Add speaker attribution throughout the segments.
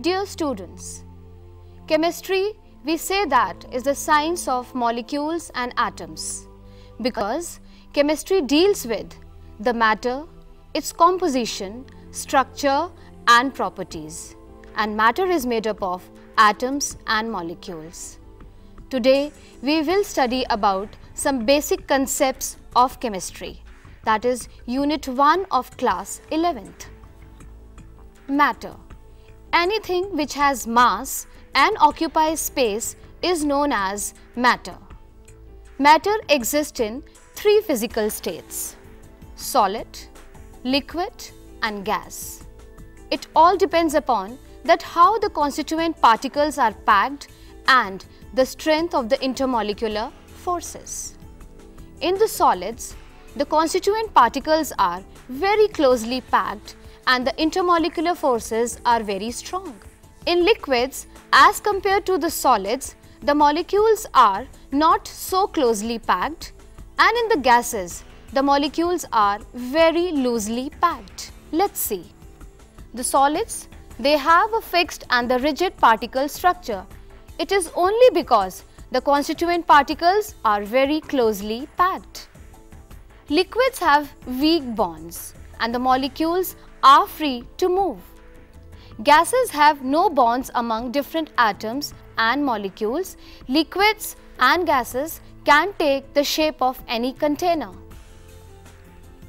Speaker 1: Dear students, chemistry, we say that is the science of molecules and atoms because chemistry deals with the matter, its composition, structure and properties. And matter is made up of atoms and molecules. Today, we will study about some basic concepts of chemistry that is unit 1 of class 11th. Matter Anything which has mass and occupies space is known as matter. Matter exists in three physical states solid, liquid and gas. It all depends upon that how the constituent particles are packed and the strength of the intermolecular forces. In the solids, the constituent particles are very closely packed and the intermolecular forces are very strong. In liquids, as compared to the solids, the molecules are not so closely packed and in the gases, the molecules are very loosely packed. Let's see. The solids, they have a fixed and the rigid particle structure. It is only because the constituent particles are very closely packed. Liquids have weak bonds and the molecules are free to move. Gases have no bonds among different atoms and molecules. Liquids and gases can take the shape of any container.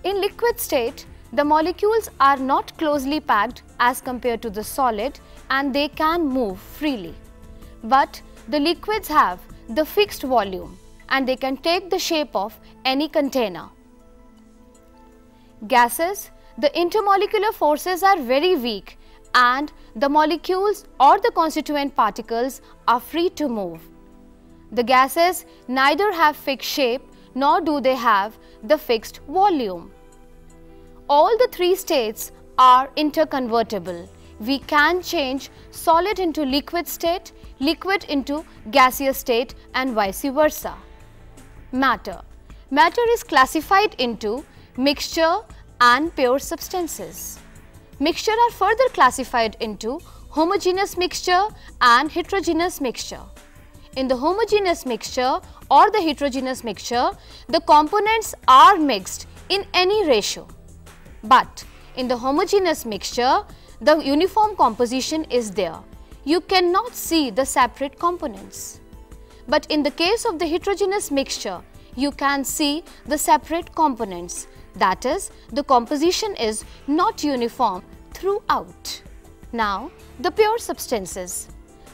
Speaker 1: In liquid state, the molecules are not closely packed as compared to the solid and they can move freely. But the liquids have the fixed volume and they can take the shape of any container. Gases the intermolecular forces are very weak and the molecules or the constituent particles are free to move. The gases neither have fixed shape nor do they have the fixed volume. All the three states are interconvertible. We can change solid into liquid state, liquid into gaseous state and vice versa. Matter. Matter is classified into mixture, and pure substances. Mixture are further classified into homogeneous mixture and heterogeneous mixture. In the homogeneous mixture or the heterogeneous mixture, the components are mixed in any ratio. But in the homogeneous mixture, the uniform composition is there. You cannot see the separate components. But in the case of the heterogeneous mixture, you can see the separate components that is, the composition is not uniform throughout. Now, the pure substances.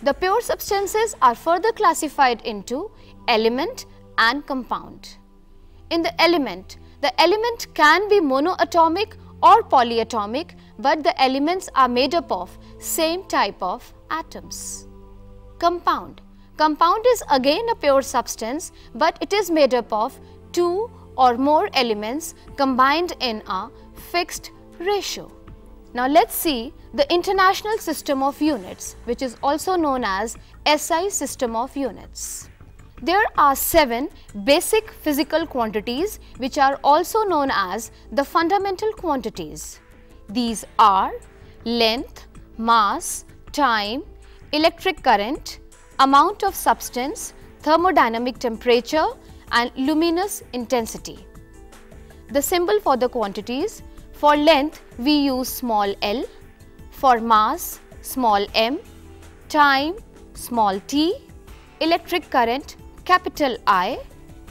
Speaker 1: The pure substances are further classified into element and compound. In the element, the element can be monoatomic or polyatomic, but the elements are made up of same type of atoms. Compound. Compound is again a pure substance, but it is made up of two or more elements combined in a fixed ratio. Now let's see the International System of Units which is also known as SI System of Units. There are seven basic physical quantities which are also known as the fundamental quantities. These are length, mass, time, electric current, amount of substance, thermodynamic temperature and luminous intensity. The symbol for the quantities, for length we use small l, for mass small m, time small t, electric current capital I,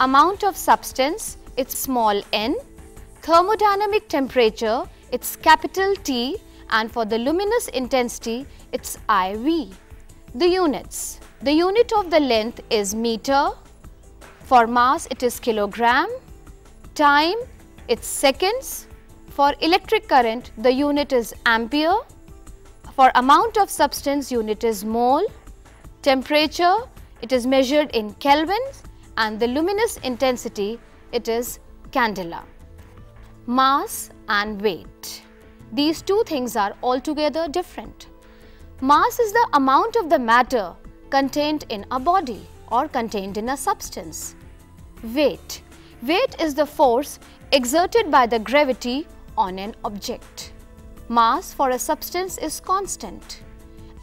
Speaker 1: amount of substance it's small n, thermodynamic temperature it's capital T and for the luminous intensity it's IV. The units. The unit of the length is meter, for mass it is kilogram, time it's seconds, for electric current the unit is ampere, for amount of substance unit is mole, temperature it is measured in kelvins and the luminous intensity it is candela. Mass and weight. These two things are altogether different. Mass is the amount of the matter contained in a body or contained in a substance. Weight. Weight is the force exerted by the gravity on an object. Mass for a substance is constant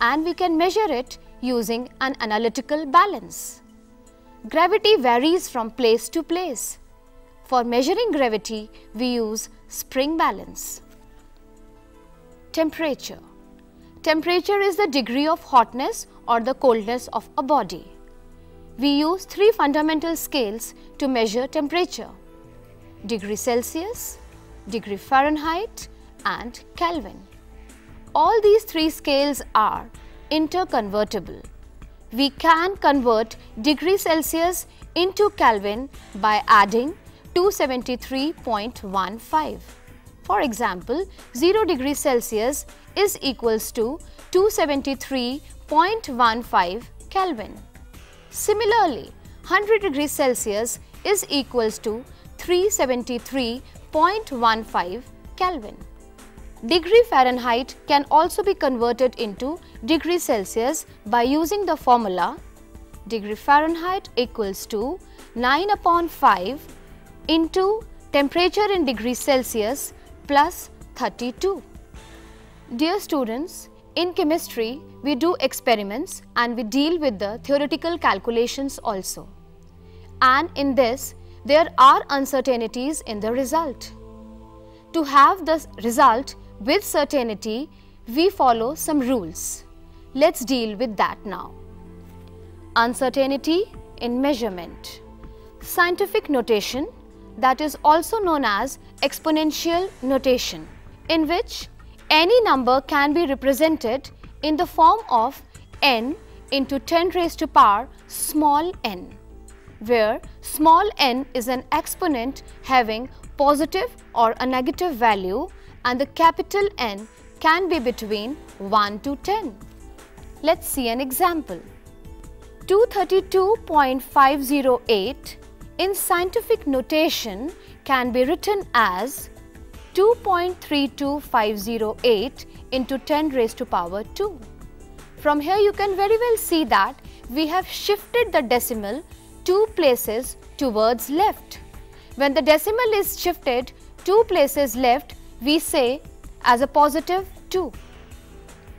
Speaker 1: and we can measure it using an analytical balance. Gravity varies from place to place. For measuring gravity, we use spring balance. Temperature Temperature is the degree of hotness or the coldness of a body. We use three fundamental scales to measure temperature. Degree Celsius, degree Fahrenheit and Kelvin. All these three scales are interconvertible. We can convert degree Celsius into Kelvin by adding 273.15. For example, 0 degree Celsius is equals to 273.15 Kelvin. Similarly, 100 degrees Celsius is equals to 373.15 Kelvin. Degree Fahrenheit can also be converted into degree Celsius by using the formula degree Fahrenheit equals to 9 upon 5 into temperature in degree Celsius plus 32. Dear students, in chemistry, we do experiments and we deal with the theoretical calculations also. And in this, there are uncertainties in the result. To have the result with certainty, we follow some rules. Let's deal with that now. Uncertainty in measurement. Scientific notation that is also known as exponential notation in which any number can be represented in the form of n into 10 raised to power small n where small n is an exponent having positive or a negative value and the capital N can be between 1 to 10. Let's see an example. 232.508 in scientific notation can be written as 2.32508 into 10 raised to power 2. From here you can very well see that we have shifted the decimal two places towards left. When the decimal is shifted two places left, we say as a positive 2.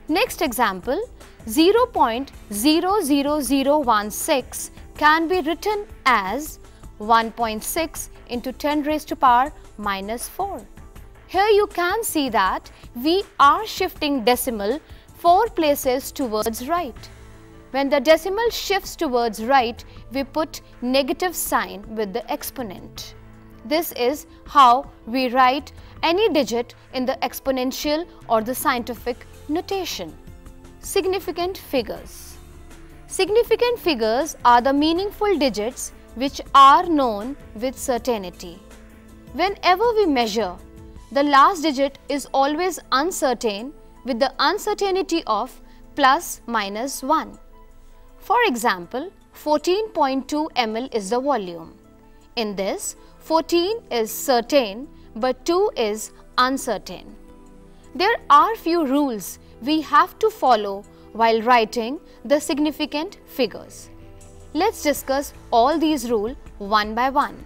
Speaker 1: Next example, 0.00016 can be written as 1.6 into 10 raised to power minus 4. Here you can see that we are shifting decimal 4 places towards right. When the decimal shifts towards right, we put negative sign with the exponent. This is how we write any digit in the exponential or the scientific notation. Significant figures. Significant figures are the meaningful digits which are known with certainty. Whenever we measure, the last digit is always uncertain with the uncertainty of plus minus 1. For example, 14.2 ml is the volume. In this, 14 is certain but 2 is uncertain. There are few rules we have to follow while writing the significant figures. Let's discuss all these rules one by one.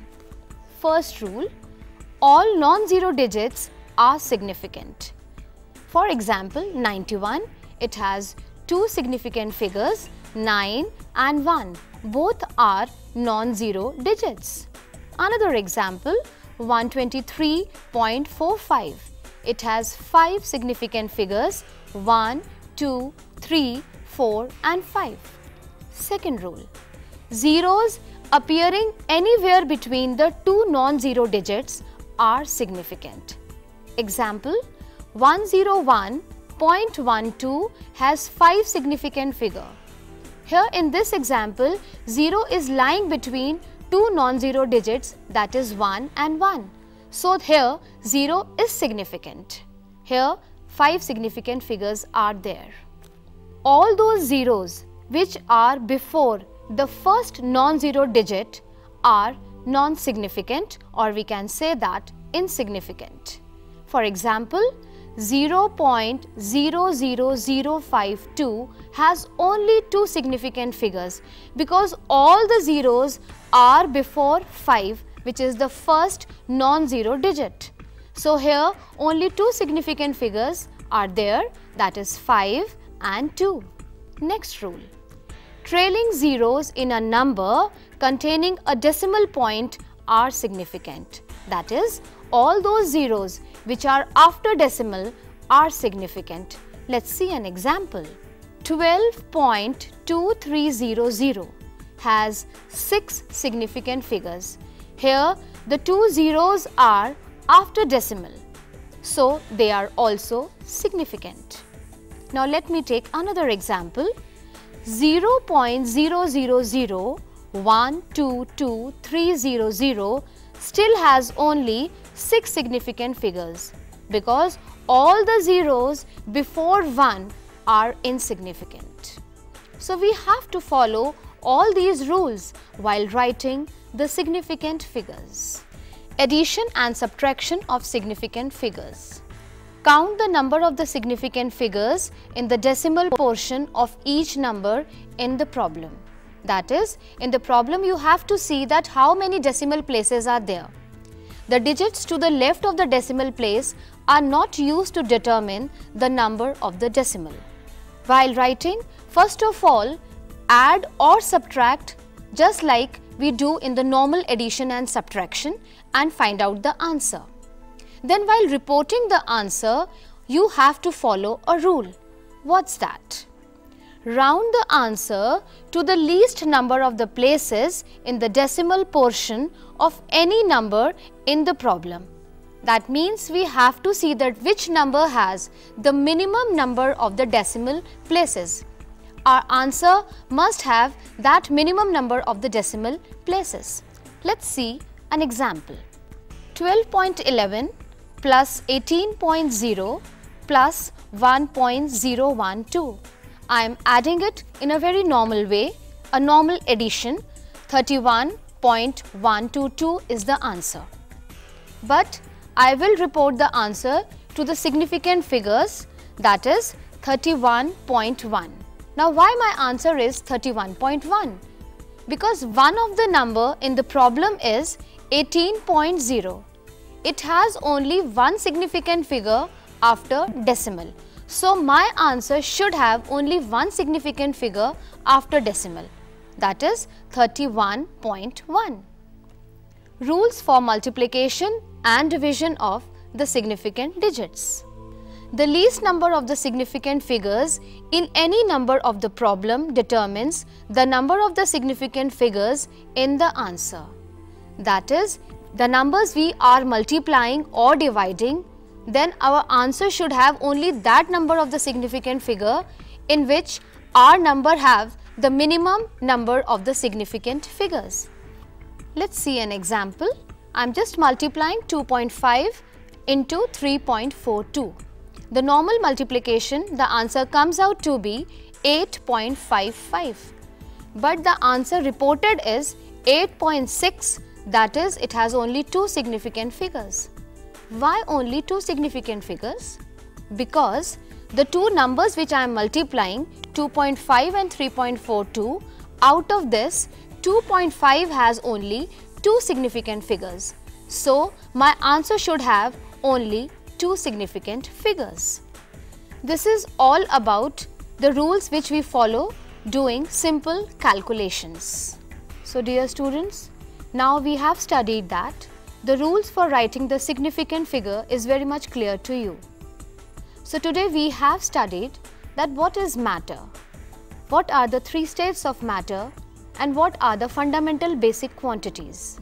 Speaker 1: First rule, all non-zero digits are significant. For example, 91, it has two significant figures 9 and 1. Both are non-zero digits. Another example, 123.45. It has 5 significant figures 1, 2, 3, 4 and 5. Second rule, zeros appearing anywhere between the two non-zero digits are significant. Example, 101.12 has 5 significant figure. Here in this example, 0 is lying between two non-zero digits that is 1 and 1. So here 0 is significant. Here 5 significant figures are there. All those zeros which are before the first non-zero digit are non-significant or we can say that insignificant. For example, 0.00052 has only two significant figures because all the zeros are before 5 which is the first non-zero digit. So here only two significant figures are there that is 5 and 2. Next rule. Trailing zeros in a number containing a decimal point are significant. That is, all those zeros which are after decimal are significant. Let's see an example. 12.2300 has 6 significant figures. Here the two zeros are after decimal. So they are also significant. Now let me take another example. 0.000122300 still has only 6 significant figures because all the zeros before 1 are insignificant. So we have to follow all these rules while writing the significant figures. Addition and subtraction of significant figures. Count the number of the significant figures in the decimal portion of each number in the problem. That is, in the problem you have to see that how many decimal places are there. The digits to the left of the decimal place are not used to determine the number of the decimal. While writing, first of all, add or subtract just like we do in the normal addition and subtraction and find out the answer. Then while reporting the answer, you have to follow a rule. What's that? Round the answer to the least number of the places in the decimal portion of any number in the problem. That means we have to see that which number has the minimum number of the decimal places. Our answer must have that minimum number of the decimal places. Let's see an example. 12.11 plus 18.0 plus 1.012. I am adding it in a very normal way, a normal addition. 31.122 is the answer. But I will report the answer to the significant figures that is 31.1. Now why my answer is 31.1? Because one of the number in the problem is 18.0. It has only one significant figure after decimal. So my answer should have only one significant figure after decimal that is 31.1. Rules for multiplication and division of the significant digits. The least number of the significant figures in any number of the problem determines the number of the significant figures in the answer. That is, the numbers we are multiplying or dividing, then our answer should have only that number of the significant figure in which our number have the minimum number of the significant figures. Let's see an example. I am just multiplying 2.5 into 3.42 the normal multiplication, the answer comes out to be 8.55. But the answer reported is 8.6 that is it has only two significant figures. Why only two significant figures? Because the two numbers which I am multiplying 2.5 and 3.42 out of this 2.5 has only two significant figures. So my answer should have only two significant figures. This is all about the rules which we follow doing simple calculations. So dear students, now we have studied that the rules for writing the significant figure is very much clear to you. So today we have studied that what is matter, what are the three states of matter and what are the fundamental basic quantities.